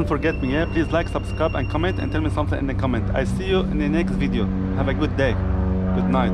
Don't forget me, yeah? Please like, subscribe, and comment, and tell me something in the comment. I see you in the next video. Have a good day. Good night.